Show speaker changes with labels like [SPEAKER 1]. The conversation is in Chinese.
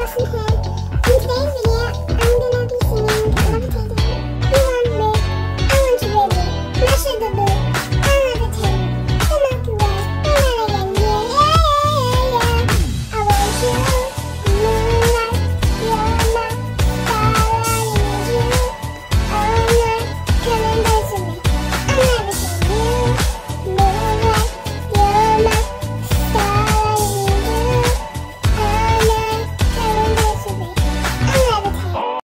[SPEAKER 1] 那，谢谢。